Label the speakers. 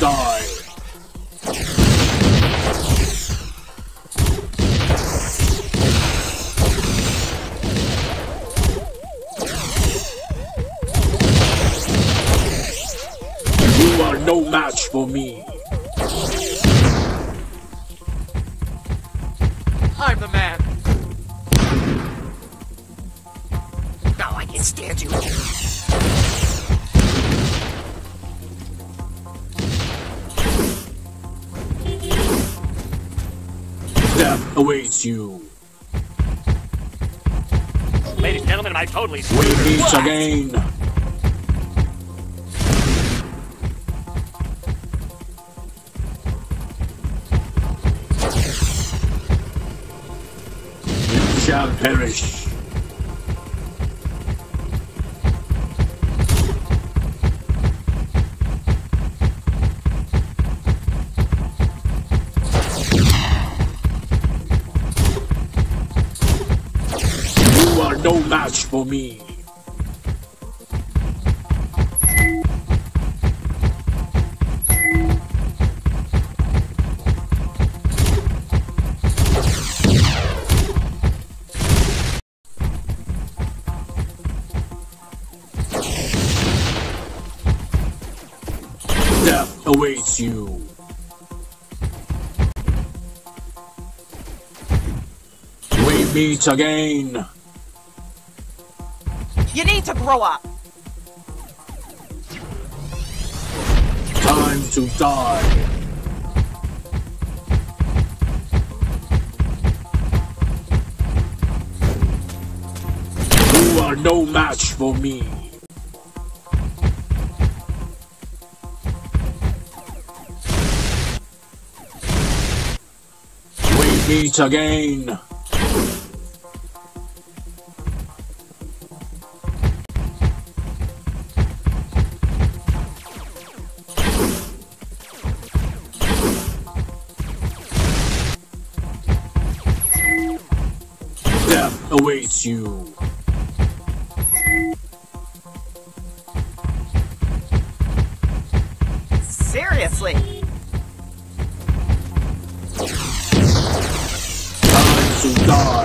Speaker 1: die! You are no match for me!
Speaker 2: I'm the man! Now I can stand you!
Speaker 1: Death awaits you.
Speaker 3: Ladies and gentlemen, I totally
Speaker 1: We meet again. You shall perish. No match for me. Death awaits you. We meet again.
Speaker 4: You need to grow up.
Speaker 1: Time to die. You are no match for me. We meet again. death awaits you. Seriously? Time to die.